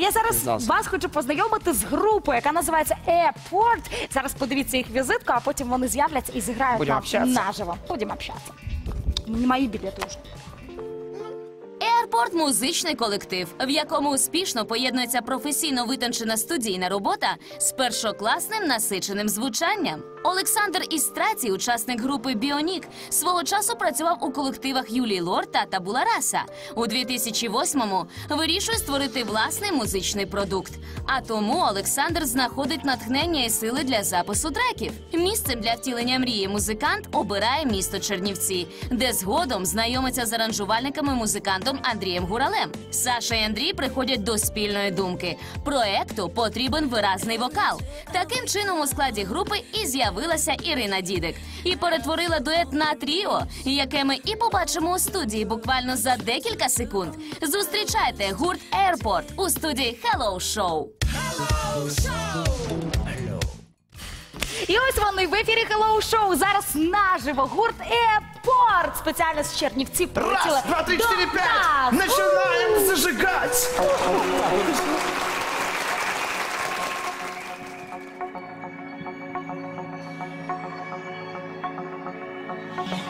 я зараз вас хочу познайомити з групою, яка називається Airport. Зараз подивіться їх візитку, а потім вони з'являться і зіграють Будемо нам общатися. наживо. Будемо общатися. Не мої білети вже. Airport – музичний колектив, в якому успішно поєднується професійно витончена студійна робота з першокласним насиченим звучанням. Олександр Істрацій, учасник групи Біонік, свого часу працював у колективах Юлії Лор та Табула Раса. У 2008-му вирішує створити власний музичний продукт. А тому Олександр знаходить натхнення і сили для запису треків. Місцем для втілення мрії музикант обирає місто Чернівці, де згодом знайомиться з аранжувальниками музикантом Андрієм Гуралем. Саша і Андрій приходять до спільної думки. Проекту потрібен виразний вокал. Таким чином у складі групи і з'явилася Ірина Дідик і перетворила дует на тріо, яке ми і побачимо у студії буквально за декілька секунд. Зустрічайте гурт Airport у студії Hello Show. І ось вони в ефірі Hello Show. Зараз наживо гурт Airport. Спеціально з Чернівців прилетіли Раз, два, три, четыре, пять. нас. Начинаем Bye.